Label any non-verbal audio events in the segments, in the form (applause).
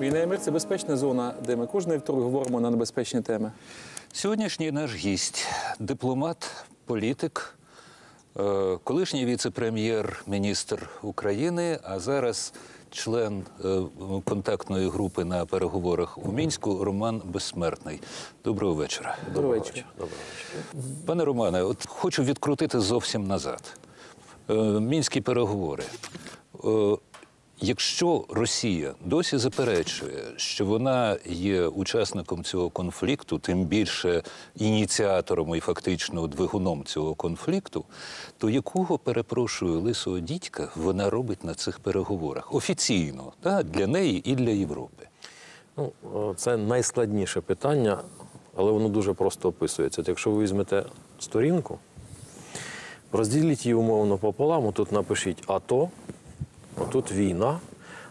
Війна і мир це безпечна зона, де ми кожний вторик говоримо на небезпечні теми. Сьогоднішній наш гість дипломат, політик, е, колишній віце-прем'єр-міністр України, а зараз член е, контактної групи на переговорах у мінську Роман Безсмертний. Доброго вечора. Доброго вечора. Пане Романе, от хочу відкрутити зовсім назад. Е, Мінські переговори. Е, Якщо Росія досі заперечує, що вона є учасником цього конфлікту, тим більше ініціатором і фактично двигуном цього конфлікту, то якого перепрошую лисого дідька вона робить на цих переговорах офіційно та, для неї і для Європи? Ну, це найскладніше питання, але воно дуже просто описується. Якщо ви візьмете сторінку, розділіть її умовно пополам, тут напишіть АТО, отут війна,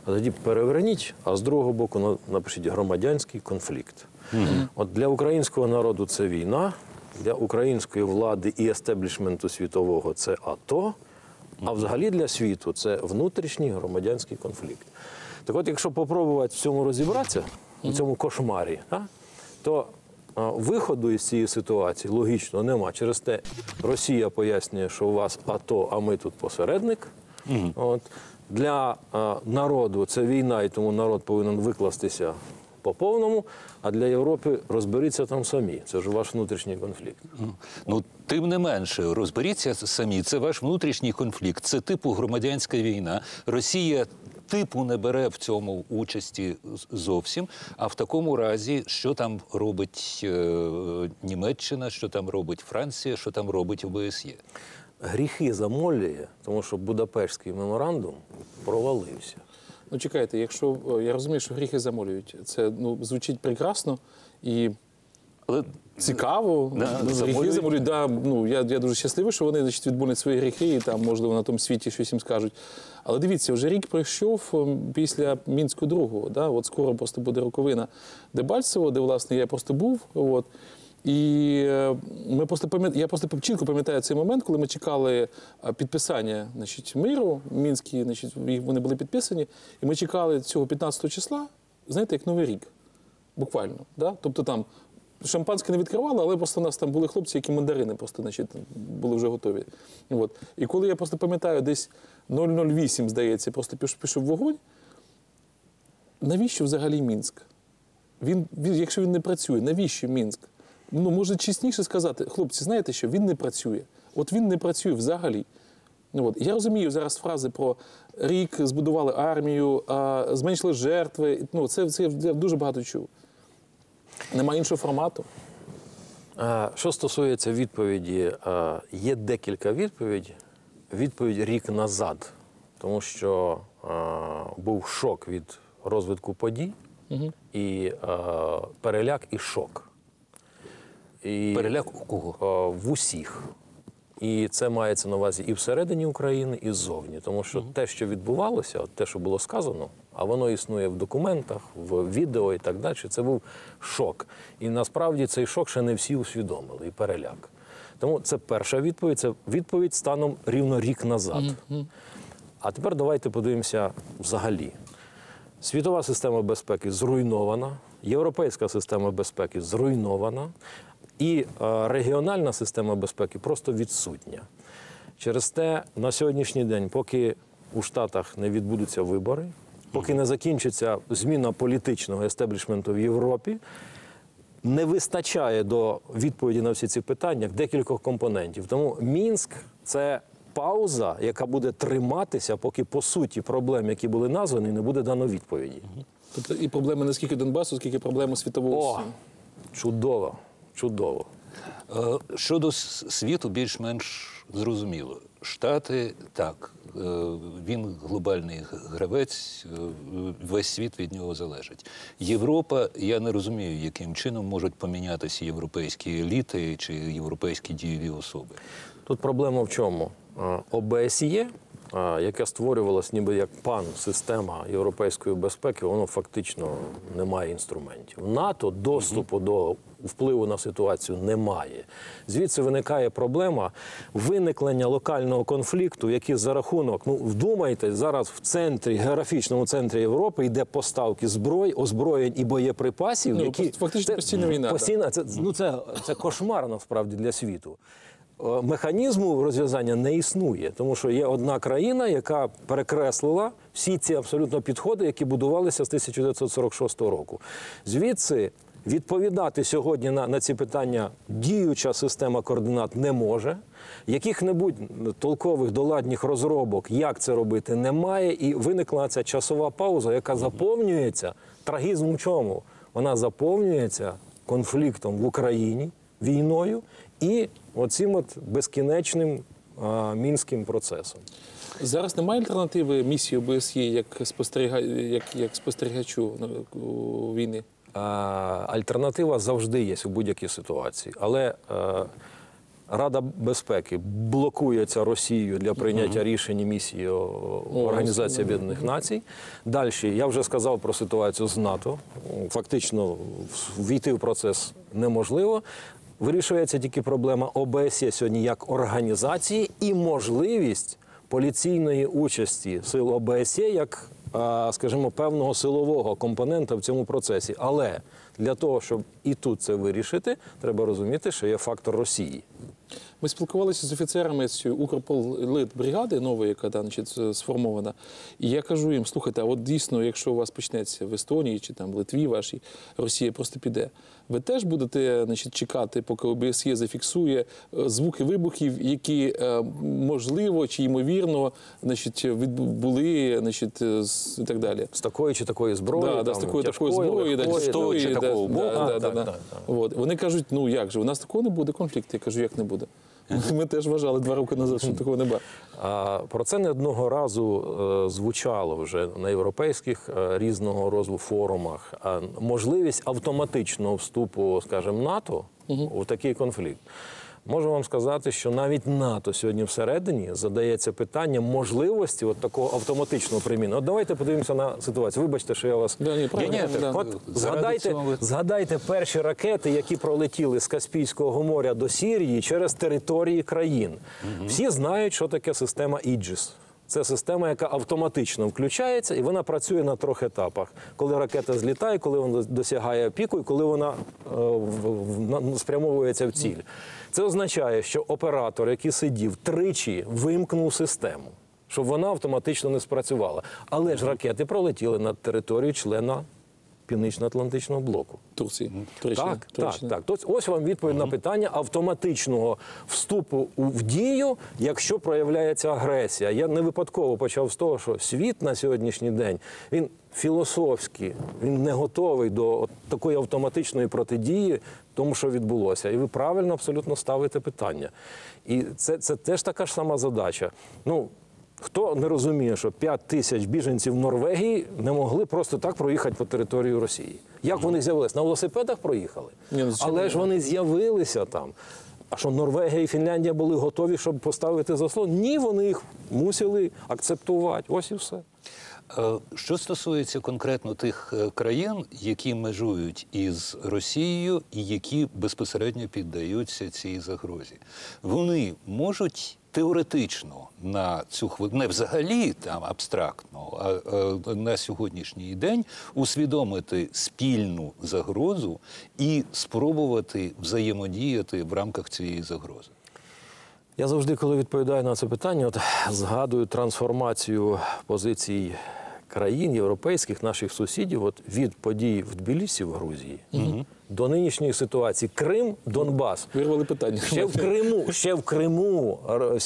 а тоді переверніть, а з другого боку напишіть громадянський конфлікт. От для українського народу це війна, для української влади і естеблішменту світового це АТО, а взагалі для світу це внутрішній громадянський конфлікт. Так от, якщо попробувати в цьому розібратися, у цьому кошмарі, а, то а, виходу із цієї ситуації логічно нема. Через те Росія пояснює, що у вас АТО, а ми тут посередник. От. Для народу це війна, і тому народ повинен викластися по повному, а для Європи розберіться там самі. Це ж ваш внутрішній конфлікт. Ну, тим не менше, розберіться самі. Це ваш внутрішній конфлікт, це типу громадянська війна. Росія типу не бере в цьому участі зовсім. А в такому разі, що там робить е, Німеччина, що там робить Франція, що там робить ОБСЄ? Гріхи замолює, тому що Будапештський меморандум провалився. Ну чекайте, якщо е, я розумію, що гріхи замолюють, це ну звучить прекрасно і Але цікаво. Да, ну, гріхи замолюють. замолюють. Да, ну я, я дуже щасливий, що вони значить, відбулять свої гріхи і там, можливо, на тому світі щось їм скажуть. Але дивіться, вже рік пройшов ем, після мінську другого. Да? От скоро просто буде роковина Дебальцево, де власне я просто був. От. І е, ми просто пам'ят... я просто чітко пам'ятаю цей момент, коли ми чекали е, підписання значить, миру. Мінські, значить, вони були підписані, і ми чекали цього 15 числа, знаєте, як Новий рік. Буквально. Да? Тобто там шампанське не відкривали, але просто у нас там були хлопці, які мандарини просто значить, були вже готові. От. І коли я просто пам'ятаю, десь 008, здається, просто пішов вогонь. Навіщо взагалі Мінськ? Він, він, якщо він не працює, навіщо Мінськ? Ну, може чесніше сказати, хлопці, знаєте що, він не працює. От він не працює взагалі. Ну, от. Я розумію зараз фрази про рік збудували армію, а, зменшили жертви. Ну, це, це я дуже багато чув. Немає іншого формату. А, Що стосується відповіді, а, є декілька відповідей. Відповідь рік назад, тому що а, був шок від розвитку подій і а, переляк і шок. І, переляк у кого? а, в усіх. І це мається на увазі і всередині України, і ззовні. Тому що те, що відбувалося, от те, що було сказано, а воно існує в документах, в відео і так далі, це був шок. І насправді цей шок ще не всі усвідомили, і переляк. Тому це перша відповідь, це відповідь станом рівно рік назад. А тепер давайте подивимося взагалі. Світова система безпеки зруйнована, європейська система безпеки зруйнована, і е, регіональна система безпеки просто відсутня. Через те на сьогоднішній день, поки у Штатах не відбудуться вибори, поки не закінчиться зміна політичного естеблішменту в Європі, не вистачає до відповіді на всі ці питання декількох компонентів. Тому Мінськ це пауза, яка буде триматися, поки по суті проблем, які були названі, не буде дано відповіді. Тобто і проблеми не скільки Донбасу, скільки проблеми світового. О, чудово, чудово. Е, Щодо світу, більш-менш зрозуміло. Штати так, е, він глобальний гравець, е, весь світ від нього залежить. Європа, я не розумію, яким чином можуть помінятися європейські еліти чи європейські дієві особи. Тут проблема в чому? ОБСЄ яке створювалось ніби як пан-система європейської безпеки, воно фактично не має інструментів. НАТО доступу до впливу на ситуацію немає. Звідси виникає проблема виникнення локального конфлікту, який за рахунок, ну вдумайте, зараз в центрі, географічному центрі Європи йде поставки зброї, озброєнь і боєприпасів, Ну, які фактично постійна війна. Постійна, це, ну, це, це кошмар насправді для світу. Е, Механізму розв'язання не існує, тому що є одна країна, яка перекреслила всі ці абсолютно підходи, які будувалися з 1946 року. Звідси відповідати сьогодні на, на ці питання діюча система координат не може. Яких-небудь толкових доладніх розробок, як це робити, немає. І виникла ця часова пауза, яка заповнюється. Трагізм в чому? Вона заповнюється конфліктом в Україні, війною і оцим от безкінечним а, мінським процесом. Зараз немає альтернативи місії ОБСЄ як, спостеріга... як, як спостерігачу війни. А, альтернатива завжди є у будь-якій ситуації. Але е, Рада безпеки блокується Росією для прийняття рішень місії Організації Об'єднаних Націй. Далі я вже сказав про ситуацію з НАТО. Фактично війти в процес неможливо. Вирішується тільки проблема ОБСЄ сьогодні як організації і можливість поліційної участі сил ОБСЄ як, скажімо, певного силового компонента в цьому процесі. Але для того, щоб і тут це вирішити, треба розуміти, що є фактор Росії. Ми спілкувалися з офіцерами з Укрполитбригади нової, яка значить, сформована. І я кажу їм: слухайте, а от дійсно, якщо у вас почнеться в Естонії чи там в Литві вашій, Росія просто піде. Ви теж будете значить, чекати, поки ОБСЄ зафіксує е, звуки вибухів, які е, можливо чи ймовірно значить, відбу- були значить, е, з- і так далі. З такої чи такої зброї. Да, да, там, з такої такої тяжкої, зброї, да, чи тої, чи такого боку. Вони кажуть, ну як же, у нас такого не буде конфлікту. Я кажу, як не буде. Ми теж вважали два роки назад, що такого не. А про це не одного разу е, звучало вже на європейських е, різного розву форумах. Можливість автоматичного вступу, скажімо, НАТО у такий конфлікт. Можу вам сказати, що навіть НАТО сьогодні всередині задається питання можливості от такого автоматичного приміну. От давайте подивимося на ситуацію. Вибачте, що я вас Да, ні, правильно, ні, да. от да, згадайте, цього згадайте перші ракети, які пролетіли з Каспійського моря до Сірії через території країн. Всі знають, що таке система Іджіс. Це система, яка автоматично включається, і вона працює на трьох етапах: коли ракета злітає, коли вона досягає піку, і коли вона е, спрямовується в ціль. Це означає, що оператор, який сидів тричі, вимкнув систему, щоб вона автоматично не спрацювала. Але ж ракети пролетіли над територією члена Північно-Атлантичного блоку. Турції. Туреччина. Так, так, Туреччина. так. Тобто ось вам відповідь на питання автоматичного вступу в дію, якщо проявляється агресія. Я не випадково почав з того, що світ на сьогоднішній день він філософський, він не готовий до от такої автоматичної протидії тому, що відбулося. І ви правильно абсолютно ставите питання. І це, це теж така ж сама задача. Ну, Хто не розуміє, що 5 тисяч біженців Норвегії не могли просто так проїхати по території Росії? Як вони з'явилися? На велосипедах проїхали? Ну, Але ж вони з'явилися там. А що Норвегія і Фінляндія були готові, щоб поставити заслон? Ні, вони їх мусили акцептувати. Ось і все. Е, Що стосується конкретно тих е, країн, які межують із Росією і які безпосередньо піддаються цій загрозі, вони можуть теоретично на цю хвилину, не взагалі там абстрактно, а е, на сьогоднішній день усвідомити спільну загрозу і спробувати взаємодіяти в рамках цієї загрози. Я завжди, коли відповідаю на це питання, от згадую трансформацію позицій країн європейських, наших сусідів, от від подій в Тбілісі в Грузії до нинішньої ситуації Крим, Донбас. Вирвали питання. Ще в Криму, ще в Криму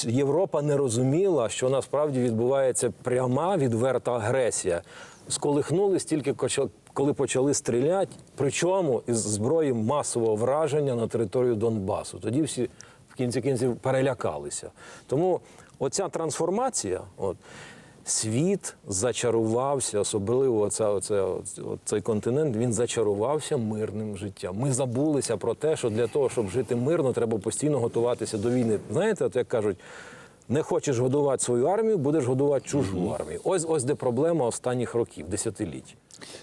Європа не розуміла, що насправді відбувається пряма відверта агресія. Сколихнулись тільки коли почали стріляти, причому із зброї масового враження на територію Донбасу. Тоді всі в кінці кінців перелякалися. Тому оця трансформація, от, світ зачарувався, особливо оця, оце- цей континент, він зачарувався мирним життям. Ми забулися про те, що для того, щоб жити мирно, треба постійно готуватися до війни. Знаєте, от як кажуть, Не хочеш годувати свою армію, будеш годувати чужу армію. Ось ось де проблема останніх років, десятиліть.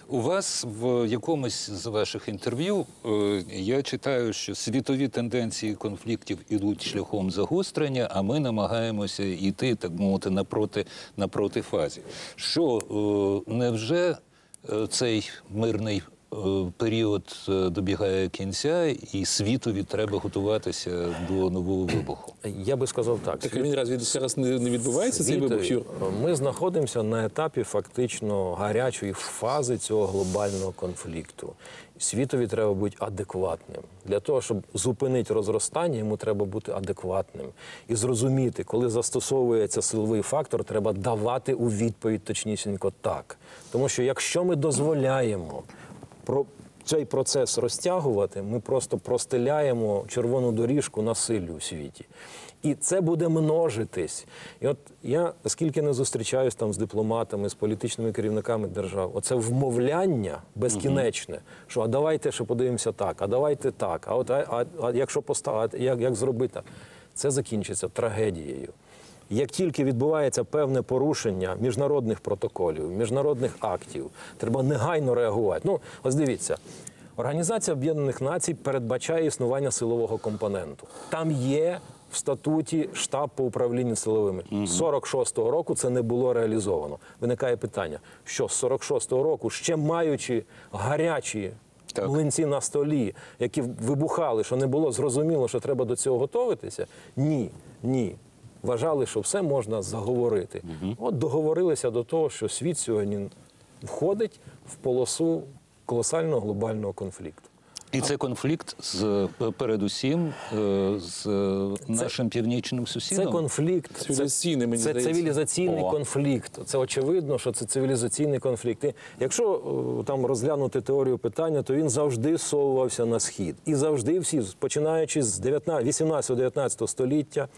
У вас в якомусь з ваших інтерв'ю е, я читаю, що світові тенденції конфліктів ідуть шляхом загострення, а ми намагаємося йти, так мовити, напроти, напроти фазі. Що е, невже е, цей мирний період е, добігає кінця, і світові треба готуватися до нового вибуху? Я би сказав так. Так він раз від зараз не, не відбувається цей вибух? Ми знаходимося на етапі фактично гарячої фази цього глобального конфлікту. Світові треба бути адекватним. Для того, щоб зупинити розростання, йому треба бути адекватним і зрозуміти, коли застосовується силовий фактор, треба давати у відповідь точнісінько так. Тому що якщо ми дозволяємо про цей процес розтягувати, ми просто простеляємо червону доріжку насиллю у світі. І це буде множитись. І от я скільки не зустрічаюсь там з дипломатами, з політичними керівниками держав, оце вмовляння безкінечне, що а давайте ще подивимося так, а давайте так, а от а, а, а якщо поставити, як, як зробити так, це закінчиться трагедією. Як тільки відбувається певне порушення міжнародних протоколів, міжнародних актів, треба негайно реагувати. Ну, ось дивіться, Організація Об'єднаних Націй передбачає існування силового компоненту. Там є в статуті штаб по управлінню силовими. З 46-го року це не було реалізовано. Виникає питання, що з 46-го року, ще маючи гарячі Так. млинці на столі, які вибухали, що не було зрозуміло, що треба до цього готуватися. Ні, ні. Вважали, що все можна заговорити. От договорилися до того, що світ сьогодні входить в полосу колосального глобального конфлікту. І це конфлікт з е, передусім е, з е, нашим північним Це конфлікт. Цивілізаційний, мені це здається. цивілізаційний О. конфлікт. Це очевидно, що це цивілізаційний конфлікт. І якщо там розглянути теорію питання, то він завжди совувався на схід. І завжди всі, починаючи з 18-19 століття,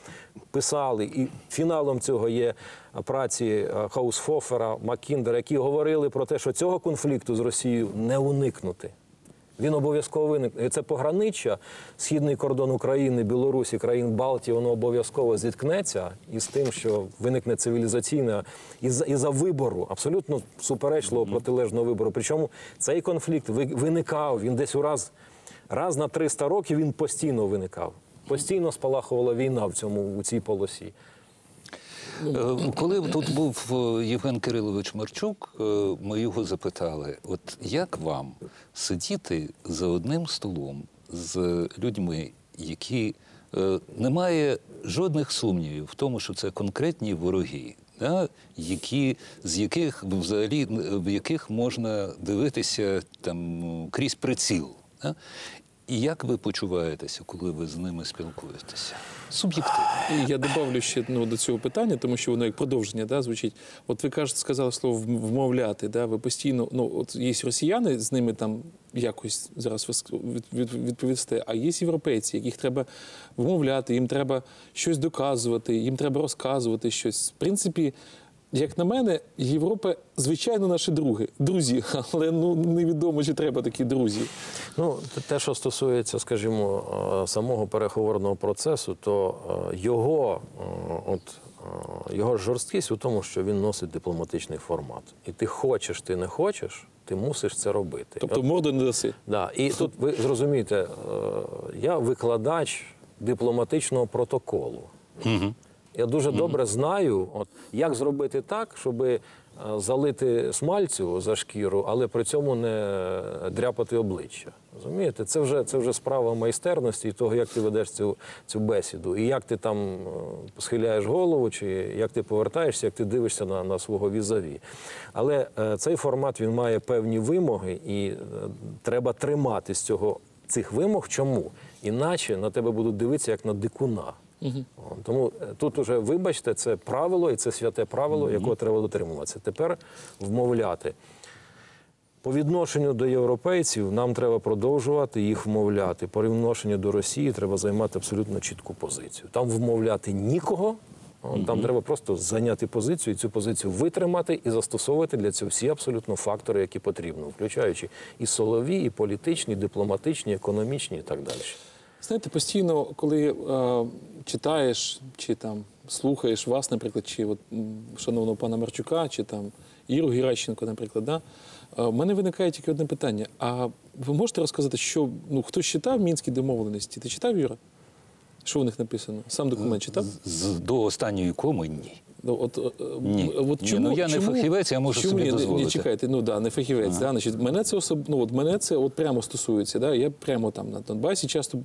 писали. І фіналом цього є праці Хаусфофера, Маккіндера, які говорили про те, що цього конфлікту з Росією не уникнути. Він обов'язково виникне. Це пограниччя, східний кордон України, Білорусі, країн Балтії, воно обов'язково зіткнеться із тим, що виникне цивілізаційна із-за із-за вибору, абсолютно суперечливого протилежного вибору. Причому цей конфлікт виникав, він десь у раз, раз на 300 років він постійно виникав. Постійно спалахувала війна в цьому у цій полосі. Е, Коли тут був е, Євген Кирилович Марчук, е, ми його запитали: от як вам сидіти за одним столом з людьми, які е, немає жодних сумнівів в тому, що це конкретні вороги, да, які, з яких взагалі в яких можна дивитися там крізь приціл. Да? І як ви почуваєтеся, коли ви з ними спілкуєтеся? Суб'єктивно. І я добавлю ще ну, до цього питання, тому що воно як продовження да, звучить. От ви кажете, сказали слово вмовляти. Да, ви постійно, ну от є росіяни, з ними там якось зараз ви ск- від, від, відповісте, а є європейці, яких треба вмовляти, їм треба щось доказувати, їм треба розказувати щось. В принципі, як на мене, Європа, звичайно, наші други, друзі, (laughs) але ну невідомо, чи треба такі друзі. Ну, те- що стосується, скажімо, е, самого переговорного процесу, то е, його, е, от, його жорсткість у тому, що він носить дипломатичний формат. І ти хочеш, ти не хочеш, ти мусиш це робити. Тобто морду не даси. Да. І (laughs) тут ви зрозумієте, я викладач дипломатичного протоколу. Я дуже добре знаю, от, як зробити так, щоб залити смальцю за шкіру, але при цьому не дряпати обличчя. Розумієте, це вже, це вже справа майстерності і того, як ти ведеш цю, цю бесіду, і як ти там е, схиляєш голову, чи як ти повертаєшся, як ти дивишся на, на свого візаві. Але е, цей формат він має певні вимоги, і е, треба триматись цього цих вимог. Чому? Іначе на тебе будуть дивитися як на дикуна. О, Тому е, тут уже, вибачте, це правило, і це святе правило, якого треба дотримуватися. Тепер вмовляти. По відношенню до європейців нам треба продовжувати їх вмовляти. По відношенню до Росії треба займати абсолютно чітку позицію. Там вмовляти нікого. Там треба просто зайняти позицію, і цю позицію витримати і застосовувати для цього всі абсолютно фактори, які потрібно, включаючи і солові, і політичні, і дипломатичні, і економічні і так далі. Знаєте, постійно, коли е, читаєш чи там слухаєш вас, наприклад, чи от, шановного пана Марчука, чи там Іру Геращенко, наприклад, да, е, в мене виникає тільки одне питання. А ви можете розказати, що ну, хтось читав мінські домовленості? Ти читав, Юра? Що в них написано? Сам документ читав? З, до останньої коми ні. Ну, от, е, е, Ні. От Ні, ну, я не фахівець, я можу чому собі ні? Не- дозволити. Не чекайте, ну да, не фахівець. Да, значить, мене це особ... ну, от мене це от прямо стосується. Да? Я прямо там на Донбасі часто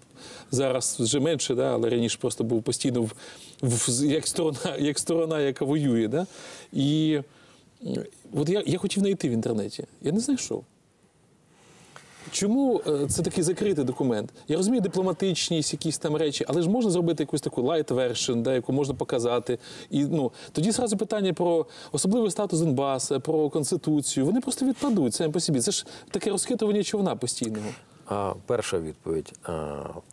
зараз вже менше, да, але раніше просто був постійно в, в, як, сторона, (laughs) як сторона, яка воює. Да? І от я, я хотів знайти в інтернеті. Я не знайшов. Чому е, це такий закритий документ? Я розумію дипломатичність, якісь там речі, але ж можна зробити якусь таку light version, да, яку можна показати. І ну тоді зразу питання про особливий статус Донбаса, про конституцію. Вони просто відпадуть самі по собі. Це ж таке розхитування човна постійного. А, перша відповідь.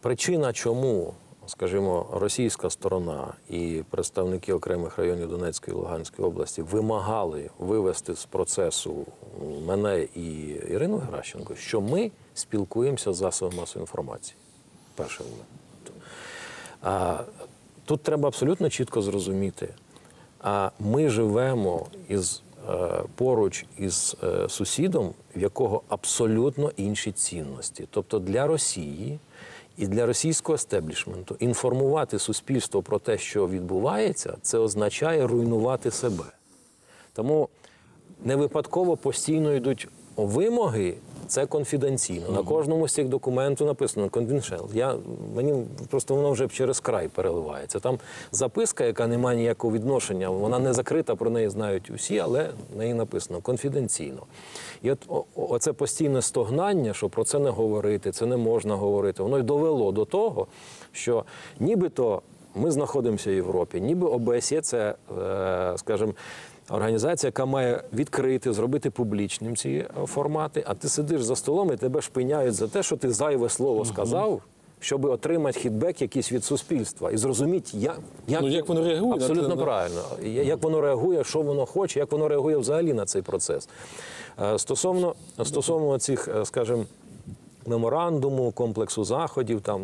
Причина, чому, скажімо, російська сторона і представники окремих районів Донецької і Луганської області вимагали вивести з процесу мене і Ірину Геращенко, що ми спілкуємося з засобами масової інформації. Перший момент. Тут треба абсолютно чітко зрозуміти. А ми живемо із е, поруч із е, сусідом, в якого абсолютно інші цінності. Тобто для Росії і для російського естеблішменту інформувати суспільство про те, що відбувається, це означає руйнувати себе. Тому не випадково постійно йдуть вимоги. Це конфіденційно. На кожному з цих документів написано confidential. Я мені просто воно вже через край переливається. Там записка, яка не має ніякого відношення, вона не закрита, про неї знають усі, але в неї написано конфіденційно. І от оце постійне стогнання, що про це не говорити, це не можна говорити, воно й довело до того, що нібито ми знаходимося в Європі, ніби ОБСЄ це, е, скажімо, Організація, яка має відкрити, зробити публічним ці е, формати, а ти сидиш за столом і тебе шпиняють за те, що ти зайве слово сказав, щоб отримати хідбек якийсь від суспільства і зрозуміти, як, як, Ну, як воно реагує Абсолютно на правильно. Як воно реагує, що воно хоче, як воно реагує взагалі на цей процес. Е, Стосовно, стосовно цих, е, скажімо, меморандуму, комплексу заходів, там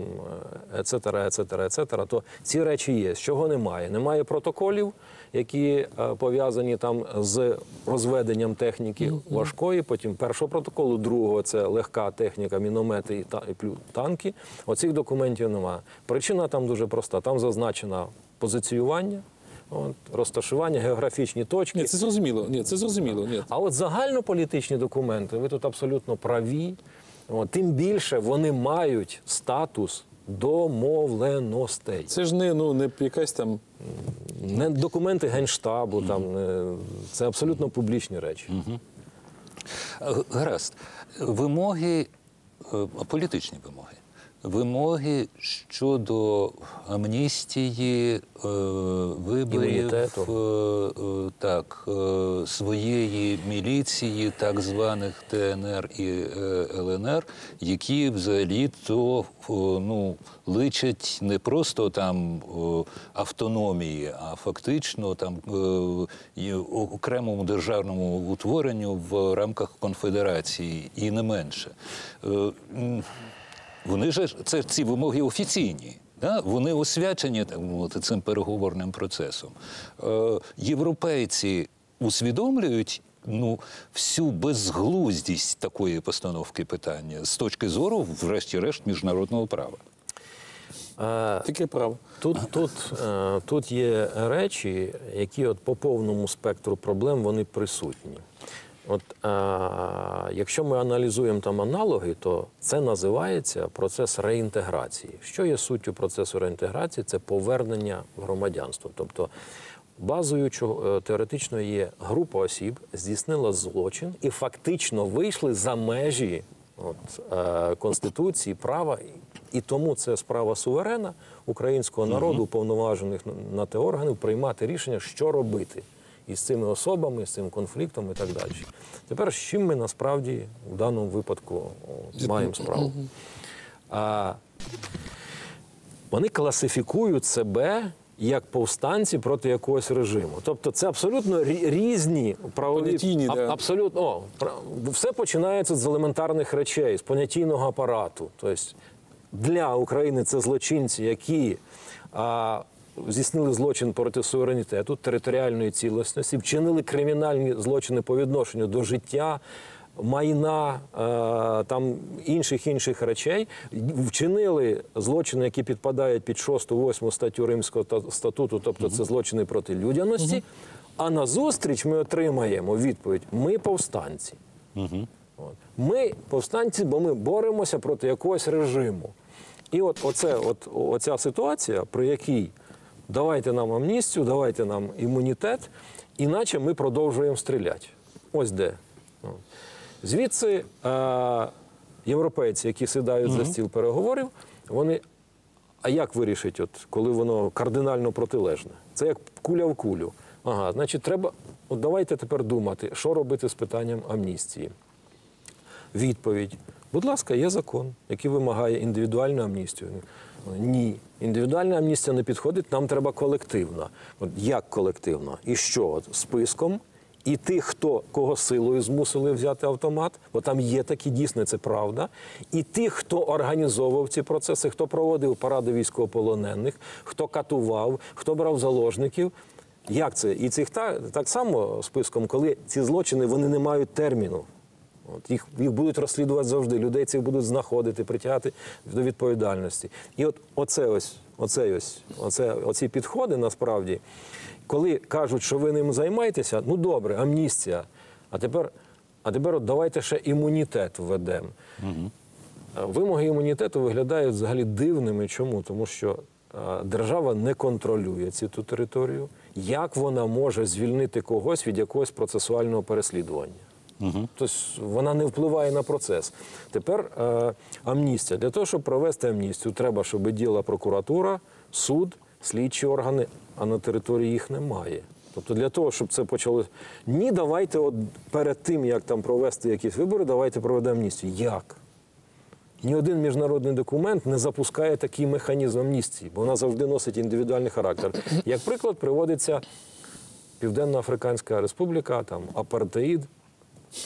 ецетера, ецетера, ецетера, то ці речі є. Чого немає? Немає протоколів, які е, пов'язані там з розведенням техніки важкої. Потім першого протоколу, другого це легка техніка, міномети і та- танки. Оцих документів немає. Причина там дуже проста. Там зазначено позиціювання, от, розташування, географічні точки. Ні, це зрозуміло. Ні, це зрозуміло. Ні. А от загальнополітичні документи, ви тут абсолютно праві. От, тим більше вони мають статус домовленостей. Це ж не, ну, не якась там. Не документи генштабу, там не- це абсолютно публічні речі. Угу. Гаразд. Вимоги, е, політичні вимоги. Вимоги щодо амністії, е, виборів, е, е, так, е, своєї міліції, так званих ТНР і ЛНР, які взагалі то ну, личать не просто там автономії, а фактично там окремому державному утворенню в рамках конфедерації і не менше. Вони ж це ці вимоги офіційні. Да? Вони освячені так мовити цим переговорним процесом. Е, європейці усвідомлюють ну, всю безглуздість такої постановки питання з точки зору, врешті-решт, міжнародного права. Е, Таке право. Тут, тут, е, тут є речі, які от по повному спектру проблем вони присутні. От е, якщо ми аналізуємо там аналоги, то це називається процес реінтеграції. Що є суттю процесу реінтеграції? Це повернення в громадянство. Тобто базою чого е, теоретично є група осіб, здійснила злочин і фактично вийшли за межі от, е, конституції, права. І тому це справа суверена українського народу, уповноважених на- на те органів, приймати рішення, що робити із цими особами, з цим конфліктом і так далі. Тепер з чим ми насправді в даному випадку маємо справу? А, вони класифікують себе як повстанці проти якогось режиму. Тобто це абсолютно різні правові да. абсолютно о, все починається з елементарних речей, з понятійного апарату. Тобто для України це злочинці, які а, здійснили злочин проти суверенітету, територіальної цілісності, вчинили кримінальні злочини по відношенню до життя. Майна е, там інших інших речей вчинили злочини, які підпадають під 6-8 статтю Римського статуту, тобто це злочини проти людяності. А назустріч ми отримаємо відповідь: ми повстанці. Ми повстанці, бо ми боремося проти якогось режиму. І от оце, от, оця ситуація, при якій давайте нам амністію, давайте нам імунітет, іначе ми продовжуємо стріляти. Ось де. Звідси е, європейці, які сідають за стіл переговорів, вони. А як вирішить, от, коли воно кардинально протилежне? Це як куля в кулю. Ага, значить, треба. От давайте тепер думати, що робити з питанням амністії. Відповідь. Будь ласка, є закон, який вимагає індивідуальну амністію. Ні, індивідуальна амністія не підходить, нам треба колективна. От як колективна? І що? От, списком. І тих, хто кого силою змусили взяти автомат, бо там є такі, дійсно, це правда. І тих, хто організовував ці процеси, хто проводив паради військовополонених, хто катував, хто брав заложників. Як це? І цих так, так само списком, коли ці злочини вони не мають терміну. От їх, їх будуть розслідувати завжди. Людей цих будуть знаходити, притягати до відповідальності. І от оце ось, оце ось, оце, оці підходи насправді, коли кажуть, що ви ним займаєтеся, ну добре, амністія. А тепер, а тепер от давайте ще імунітет введемо. Е, Вимоги імунітету виглядають взагалі дивними. Чому? Тому що е, держава не контролює цю територію. Як вона може звільнити когось від якогось процесуального переслідування? Тобто вона не впливає на процес. Тепер е, амністія. Для того, щоб провести амністію, треба, щоб діла прокуратура, суд, слідчі органи, а на території їх немає. Тобто для того, щоб це почало. Ні, давайте от перед тим, як там провести якісь вибори, давайте проведемо амністію. Як? Ні один міжнародний документ не запускає такий механізм амністії, бо вона завжди носить індивідуальний характер. Як приклад, приводиться Південно-Африканська Республіка, там апартеїд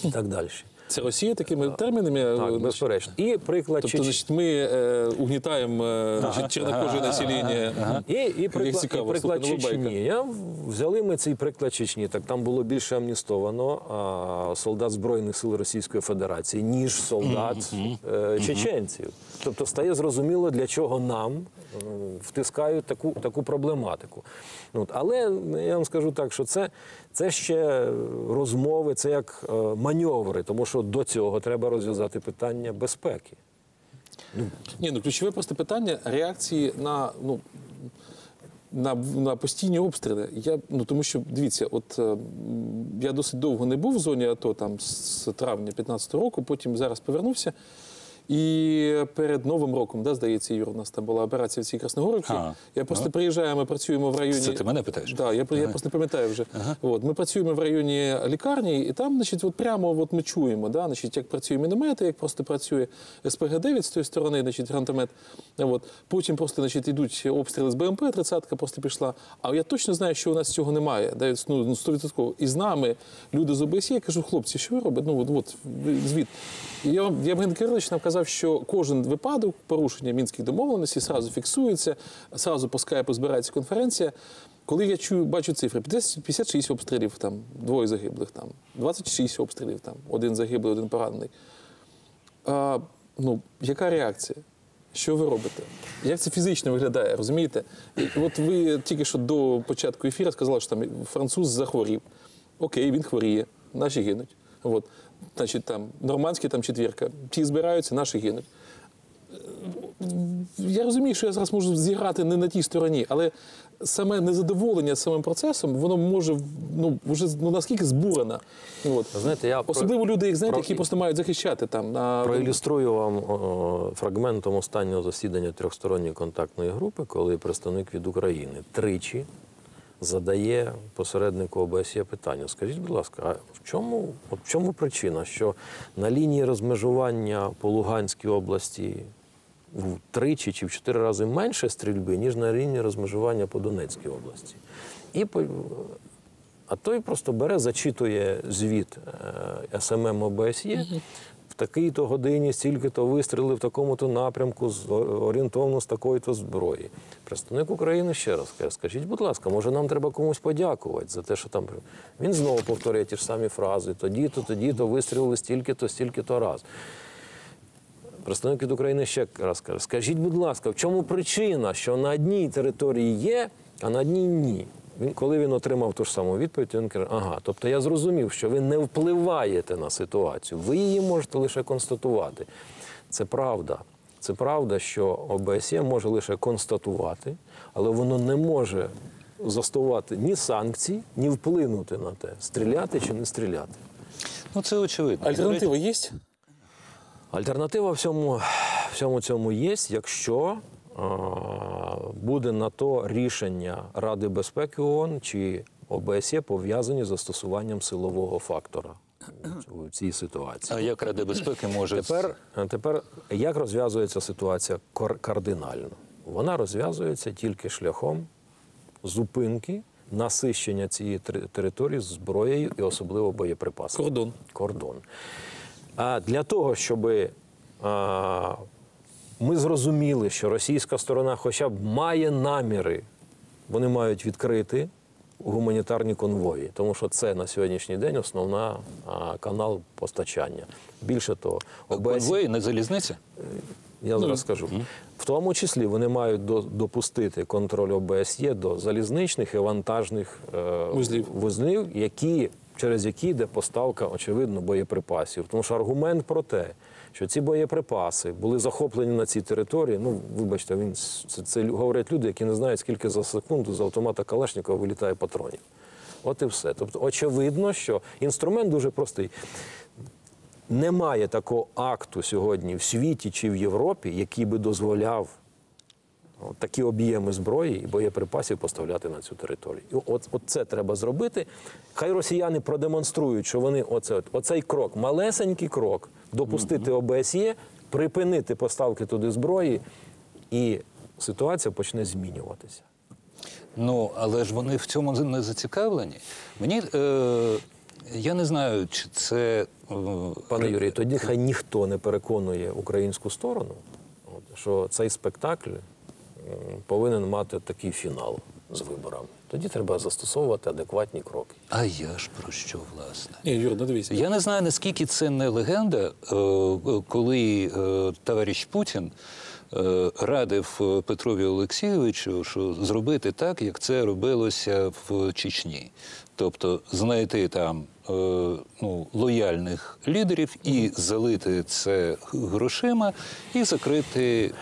і так далі. Це Росія такими термінами? е, Так, безперечно. І приклад Тобто, значить, ми е, угнітаємо е, чернокоже населення. І, і приклад, цікаво, і приклад Чечні. Я взяли ми цей приклад Чечні. Так там було більше амністовано а, солдат Збройних сил Російської Федерації, ніж солдат е, чеченців. Тобто стає зрозуміло, для чого нам е, втискають таку, таку проблематику. От, але я вам скажу так, що це, це ще розмови, це як е, маневри, тому що до цього треба розв'язати питання безпеки. Ні, ну ключове просто питання реакції на ну. На, на постійні обстріли. Я, ну, тому що, дивіться, от е, я досить довго не був в зоні АТО, там з травня 2015 року, потім зараз повернувся. І перед Новим роком, да, здається, Юра, у нас там була операція в цій Красногорівці. А, Я просто приїжджаю, ми працюємо в районі. Це ти мене питаєш? Да, я, я просто не пам'ятаю вже. От, ми працюємо в районі лікарні, і там, значить, от прямо от ми чуємо, да, значить, як працює міномети, як просто працює СПГ-9 з тої сторони, значить, гранатомет. От. Потім просто значить, йдуть обстріли з БМП, 30-ка просто пішла. А я точно знаю, що у нас цього немає. Да, ну, ну, 100%. І з нами люди з ОБСЄ, я кажу, хлопці, що ви робите? Ну, от, от, звід. І я, вам- Євген Кирилович нам казав, що кожен випадок порушення мінських домовленостей сразу фіксується, сразу по скайпу збирається конференція. Коли я чую, бачу цифри, 56 обстрілів, там, двоє загиблих, там, 26 обстрілів, там, один загиблий, один поранений. А, ну, яка реакція? Що ви робите? Як це фізично виглядає, розумієте? От ви тільки що до початку ефіру сказали, що там француз захворів. Окей, він хворіє, наші гинуть. От. Значить, там нормандський там четвірка. Ті збираються, наші гинуть. Я розумію, що я зараз можу зіграти не на тій стороні, але саме незадоволення самим процесом, воно може ну, вже ну, наскільки збурено. От. Знаєте, я про- Особливо люди, їх знаєте, про- які просто мають захищати там. На... Проілюструю вам о, фрагментом останнього засідання трьохсторонньої контактної групи, коли представник від України тричі задає посереднику ОБСЄ питання. Скажіть, будь ласка, а в чому, от в чому причина, що на лінії розмежування по Луганській області втричі чи в чотири рази менше стрільби, ніж на лінії розмежування по Донецькій області? І а той просто бере, зачитує звіт е, СММ ОБСЄ. Такій-то годині стільки-то вистріли в такому-то напрямку орієнтовно з такої-то зброї. Представник України ще раз каже, скажіть, будь ласка, може нам треба комусь подякувати за те, що там він знову повторює ті ж самі фрази. Тоді-то, тоді-то вистрілили стільки-то, стільки-то раз. Представник від України ще раз каже: скажіть, будь ласка, в чому причина, що на одній території є, а на одній ні? Він, коли він отримав ту ж саму відповідь, він каже: ага, тобто я зрозумів, що ви не впливаєте на ситуацію, ви її можете лише констатувати. Це правда. Це правда, що ОБСЄ може лише констатувати, але воно не може застосувати ні санкцій, ні вплинути на те, стріляти чи не стріляти. Ну це очевидно. Альтернатива є? Альтернатива всьому, всьому цьому є, якщо буде на то рішення Ради безпеки ООН чи ОБСЄ пов'язані з застосуванням силового фактора у цій ситуації. А як Рада безпеки може Тепер, тепер як розв'язується ситуація кардинально? Вона розв'язується тільки шляхом зупинки, насищення цієї тери- території зброєю і особливо боєприпасами. Кордон. Кордон. А для того, щоб а, ми зрозуміли, що російська сторона хоча б має наміри, вони мають відкрити гуманітарні конвої, тому що це на сьогоднішній день основна а, канал постачання. Більше того, ОБСЄ конвої на залізниці? я зараз скажу. В тому числі вони мають до- допустити контроль ОБСЄ до залізничних і вантажних е, Вузлів. вузлів, які, через які йде поставка, очевидно, боєприпасів. Тому що аргумент про те, що ці боєприпаси були захоплені на цій території, ну, вибачте, він, це, це говорять люди, які не знають, скільки за секунду з автомата Калашникова вилітає патронів. От і все. Тобто, очевидно, що інструмент дуже простий. Немає такого акту сьогодні в світі чи в Європі, який би дозволяв от такі об'єми зброї і боєприпасів поставляти на цю територію. І от, от це треба зробити. Хай росіяни продемонструють, що вони оце, оцей крок, малесенький крок, допустити ОБСЄ, припинити поставки туди зброї, і ситуація почне змінюватися. Ну, але ж вони в цьому не зацікавлені. Мені е, я не знаю, чи це е, Пане Юрію, тоді хай ніхто не переконує українську сторону, що цей спектакль повинен мати такий фінал з виборами. Тоді треба застосовувати адекватні кроки. А я ж про що власне? Ні, Юр, ну дивіться. Я не знаю, наскільки це не легенда, е, коли е, товариш Путін е, радив Петрові Олексійовичу, що зробити так, як це робилося в Чечні. Тобто знайти там ну, лояльних лідерів і залити це грошима і закрити.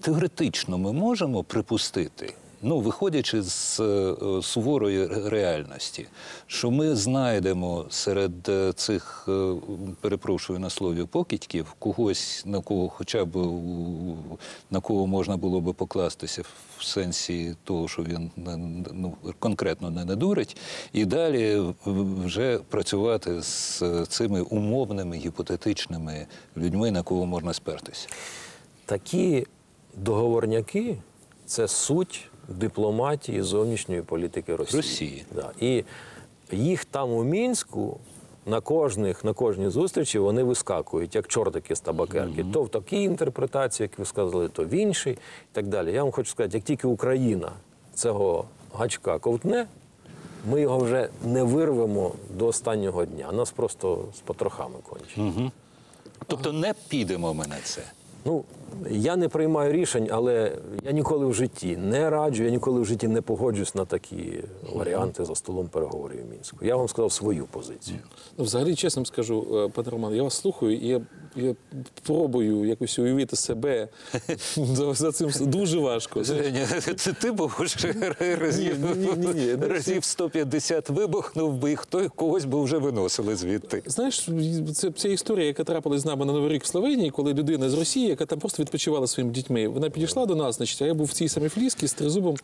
Теоретично ми можемо припустити, ну виходячи з е, суворої реальності, що ми знайдемо серед е, цих, е, перепрошую на слові, покидьків, когось, на кого хоча б на кого можна було би покластися в сенсі того, що він ну, конкретно не надурить, і далі вже працювати з цими умовними гіпотетичними людьми, на кого можна спертися. Такі договорняки це суть дипломатії зовнішньої політики Росії. Росії. Да. І їх там у Мінську на кожних, на кожній зустрічі вони вискакують, як чортики з табакерки. То в такій інтерпретації, як ви сказали, то в іншій і так далі. Я вам хочу сказати, як тільки Україна цього гачка ковтне, ми його вже не вирвемо до останнього дня. Нас просто з потрохами кончить. Тобто не підемо ми на це. Ну, я не приймаю рішень, але я ніколи в житті не раджу, я ніколи в житті не погоджусь на такі варіанти за столом переговорів в Мінську. Я вам сказав свою позицію. Ну, взагалі, чесно скажу, пане Роман, я вас слухаю, і я, я пробую якось уявити себе за, за цим. Дуже важко. Це ти був разів, Ні, ні, ні, ні. разів 150 вибухнув би, і хто когось би вже виносили звідти. Знаєш, це, це історія, яка трапилась з нами на Новий рік в Словенії, коли людина з Росії, яка там просто відпочивала своїми дітьми, вона підійшла до нас, значить, а я був в цій самій фліскі з тризубом,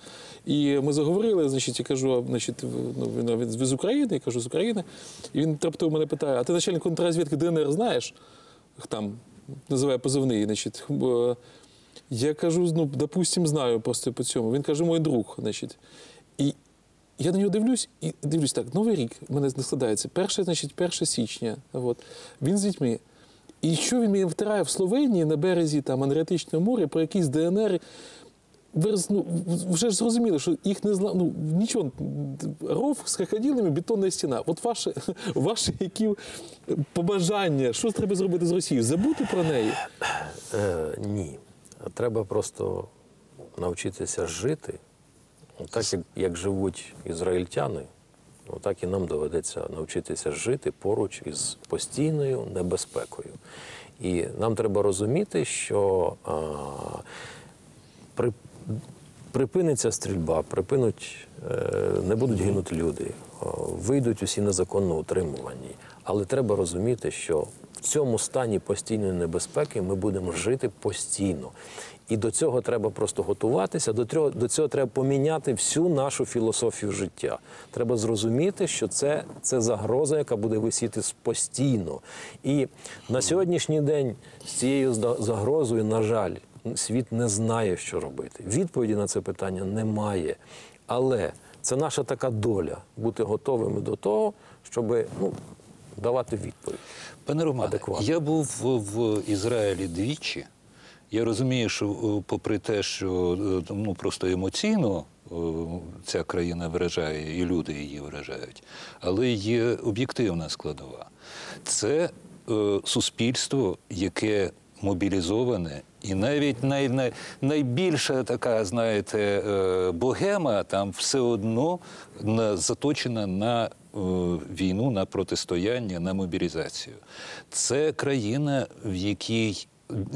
і ми заговорили, значить, я кажу, значить, ну, він, з України, я кажу, з України. І він раптово мене питає, а ти начальник контррозвідки ДНР знаєш? Там називає позивний, значить. е, Я кажу, ну, допустим, знаю просто по цьому. Він каже, мой друг, значить. І Я на нього дивлюсь і дивлюсь так, новий рік в мене не складається. Перше, значить, 1 січня. От. Він з дітьми. І що він мені втирає в Словенії на березі там Адриатичного моря про якісь ДНР. Ви ну, вже ж зрозуміли, що їх не зна... ну, нічого. Ров з крокодилами, бетонна стіна. От ваше, (laughs) ваше які побажання, що треба зробити з Росією? Забути про неї? Е, ні. Треба просто навчитися жити, так як, як живуть ізраїльтяни, так і нам доведеться навчитися жити поруч із постійною небезпекою. І нам треба розуміти, що а, при, припиниться стрільба, припинуть, е, не будуть гинути люди, вийдуть усі незаконно утримувані. Але треба розуміти, що в цьому стані постійної небезпеки ми будемо жити постійно. І до цього треба просто готуватися, до цього, треба поміняти всю нашу філософію життя. Треба зрозуміти, що це, це загроза, яка буде висіти постійно. І на сьогоднішній день з цією загрозою, на жаль, світ не знає, що робити. Відповіді на це питання немає. Але це наша така доля бути готовими до того, щоб ну, давати відповідь. Пане Романе, Адекватно. я був в, Ізраїлі двічі. Я розумію, що е, попри те, що е, ну, просто емоційно е, ця країна вражає, і люди її вражають, але є об'єктивна складова. Це е, суспільство, яке мобілізоване, і навіть най, най, найбільша така, знаєте, е, богема там все одно на, заточена на е, війну, на протистояння, на мобілізацію. Це країна, в якій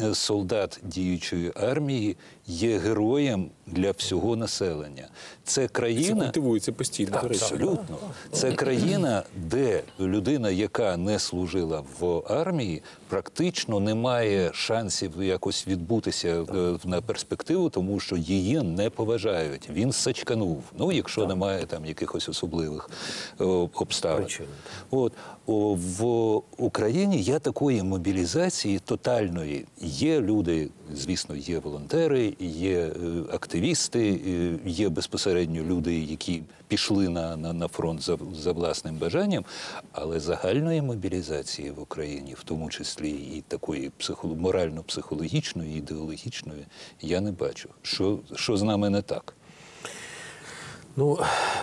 е, солдат діючої армії є героєм для всього населення. Це Це країна. культивується постійно. речі. Абсолютно. Це країна, де людина, яка не служила в армії, практично не має шансів якось відбутися е, на перспективу, тому що її не поважають. Він сачканув. Ну, якщо немає там якихось особливих е, обставин. Причин. От о, в Україні є такої мобілізації тотальної. Є люди, звісно, є волонтери, є е, активісти, е, є безпосередньо люди, які пішли на, на, на фронт за, за власним бажанням, але загальної мобілізації в Україні, в тому числі і такої психо, морально-психологічної, ідеологічної, я не бачу. Що, що з нами не так? Ну,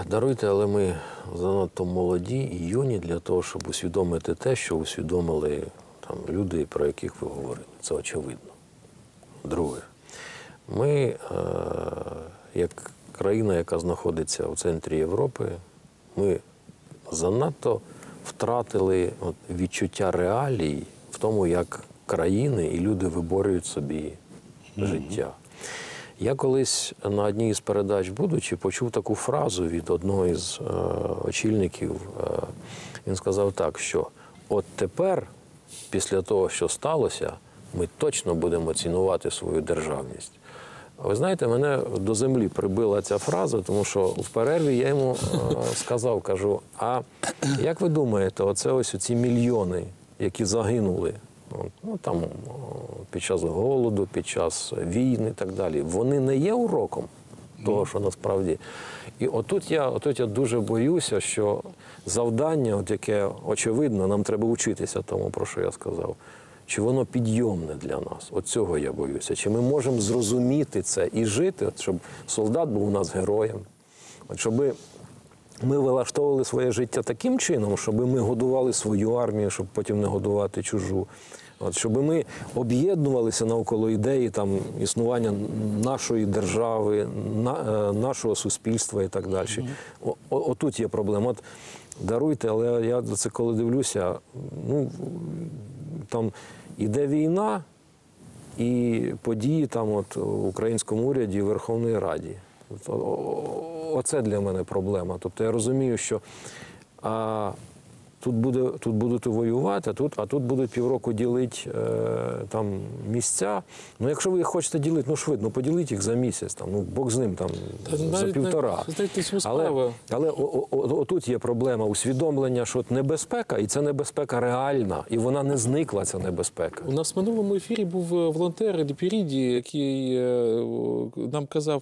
даруйте, але ми занадто молоді і юні для того, щоб усвідомити те, що усвідомили там люди, про яких ви говорили. Це очевидно. Друге, ми, е, як країна, яка знаходиться у центрі Європи, ми занадто втратили відчуття реалій в тому, як країни і люди виборюють собі життя. Я колись на одній із передач, будучи, почув таку фразу від одного із е, очільників. Е, він сказав так, що от тепер, після того, що сталося, ми точно будемо цінувати свою державність. Ви знаєте, мене до землі прибила ця фраза, тому що в перерві я йому е, сказав, кажу: а як ви думаєте, оце ось ці мільйони, які загинули ну, там, під час голоду, під час війни і так далі, вони не є уроком того, що насправді. І отут я, отут я дуже боюся, що завдання, от яке очевидно, нам треба вчитися тому, про що я сказав. Чи воно підйомне для нас? От цього я боюся. Чи ми можемо зрозуміти це і жити, от, щоб солдат був у нас героєм, от, щоб ми вилаштовували своє життя таким чином, щоб ми годували свою армію, щоб потім не годувати чужу. От, щоб ми об'єднувалися навколо ідеї там, існування нашої держави, на, е, нашого суспільства і так далі. О, о- отут є проблема. От, даруйте, але я це коли дивлюся, ну, там іде війна і події там от, в українському уряді і Верховної Раді. Оце для мене проблема. Тобто я розумію, що а, тут, буде, тут будуть воювати, а тут, а тут будуть півроку ділити е, там, місця. Ну, якщо ви їх хочете ділити, ну швидко, ну, поділіть їх за місяць, там, ну, Бог з ним там, Та за навіть півтора. не- знаєте, але але о- о- о- отут є проблема усвідомлення, що от небезпека, і ця небезпека реальна, і вона не зникла, ця небезпека. У нас в минулому ефірі був е, волонтер Ліпіріді, який е, о, нам казав,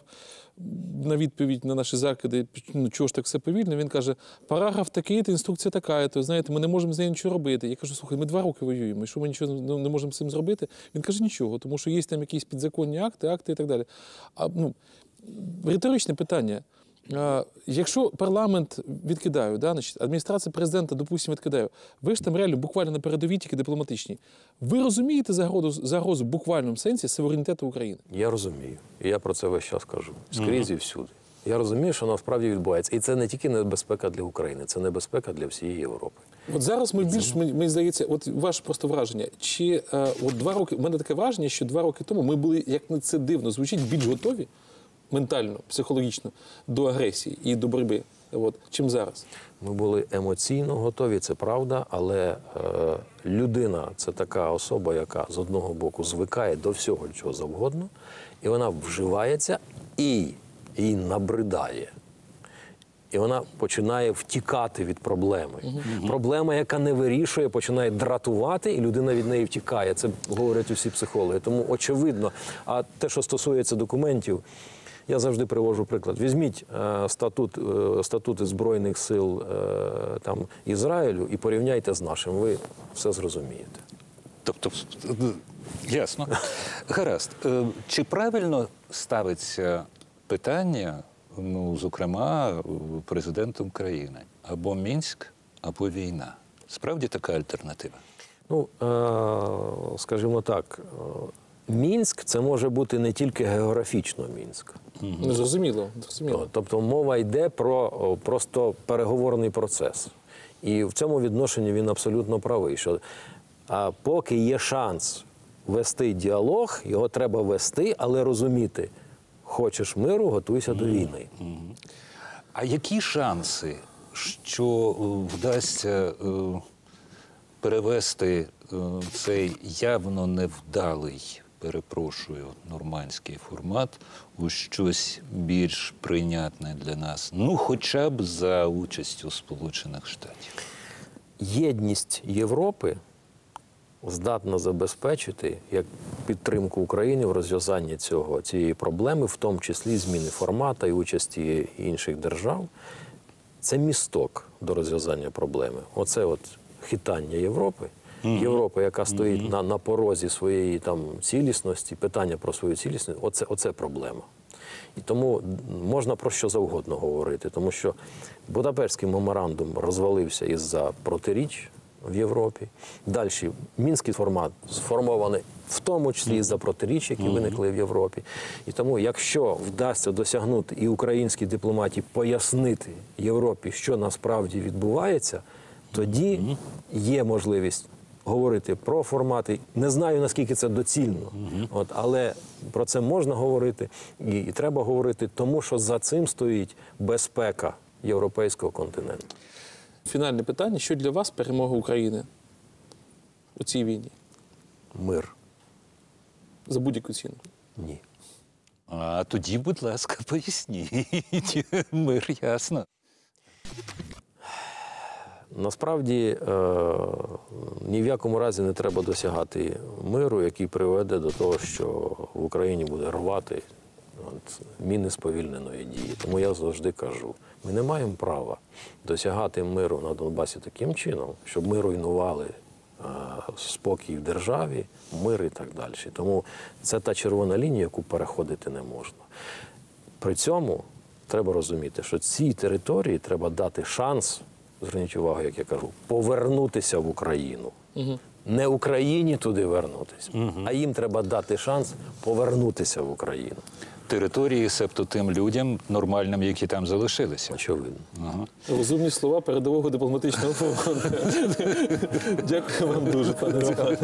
на відповідь на наші закиди, ну чого ж так все повільно, він каже: параграф такий, то інструкція така, то знаєте, ми не можемо з нею нічого робити. Я кажу, слухай, ми два роки воюємо, і що ми нічого не- не можемо з цим зробити? Він каже, нічого, тому що є там якісь підзаконні акти, акти і так далі. А ну, риторичне питання. Якщо парламент відкидає, да, значить, адміністрація президента, допустимо, відкидає, ви ж там реально буквально на передовій тільки дипломатичній. Ви розумієте загрозу, загрозу в буквальному сенсі суверенітету України? Я розумію. І я про це весь час кажу. Скрізь і всюди. Я розумію, що насправді відбувається. І це не тільки небезпека для України, це небезпека для всієї Європи. От зараз ми більш мені, здається, от ваше просто враження. Чи е, от два роки, в мене таке враження, що два роки тому ми були, як на це дивно звучить, більш готові ментально, психологічно до агресії і до боротьби, от, чим зараз. Ми були емоційно готові, це правда, але е, людина це така особа, яка з одного боку звикає до всього чого завгодно, і вона вживається і їй набридає. І вона починає втікати від проблеми. Проблема, яка не вирішує, починає дратувати, і людина від неї втікає. Це говорять усі психологи. Тому очевидно. А те, що стосується документів, я завжди привожу приклад. Візьміть е, статут, е, статути Збройних сил е, там, Ізраїлю і порівняйте з нашим. Ви все зрозумієте. Тобто, ясно. Гаразд. Чи правильно ставиться питання, ну, зокрема, президентом країни? Або Мінськ, або війна? Справді така альтернатива? Ну, скажімо так, Мінськ це може бути не тільки географічно Мінськ. Ну, зрозуміло, зрозуміло. Тобто мова йде про просто переговорний процес. І в цьому відношенні він абсолютно правий. Що а поки є шанс вести діалог, його треба вести, але розуміти, хочеш миру, готуйся до війни. А які шанси, що е, вдасться е, перевести е, цей явно невдалий, перепрошую, нормандський формат у щось більш прийнятне для нас? Ну, хоча б за участю Сполучених Штатів. Єдність Європи здатна забезпечити як підтримку України в розв'язанні цього цієї проблеми, в тому числі зміни формату і участі інших держав. Це місток до розв'язання проблеми. Оце от хитання Європи. Європа, яка стоїть на, на порозі своєї там цілісності, питання про свою цілісність, оце, оце проблема. І тому можна про що завгодно говорити, тому що Будапештський меморандум розвалився із-за протиріч в Європі. Далі мінський формат сформований в тому числі із-за протиріч, які виникли в Європі. І тому, якщо вдасться досягнути і українській дипломатії пояснити Європі, що насправді відбувається, тоді є можливість говорити про формати. Не знаю наскільки це доцільно, от але про це можна говорити і, і треба говорити, тому що за цим стоїть безпека європейського континенту. Фінальне питання: що для вас перемога України у цій війні Мир за будь-яку ціну? ні. А тоді, будь ласка, (laughs) поясніть. Мир ясно. Насправді е, ні в якому разі не треба досягати миру, який приведе до того, що в Україні буде рвати от, міни сповільненої дії. Тому я завжди кажу: ми не маємо права досягати миру на Донбасі таким чином, щоб ми руйнували е, спокій в державі, мир і так далі. Тому це та червона лінія, яку переходити не можна. При цьому треба розуміти, що цій території треба дати шанс, зверніть увагу, як я кажу, повернутися в Україну. Не Україні туди вернутися, а їм треба дати шанс повернутися в Україну. Території, себто тим людям нормальним, які там залишилися. Очевидно. Ага. Розумні слова передового дипломатичного фронту. (laughs) Дякую вам дуже, пане Михайло,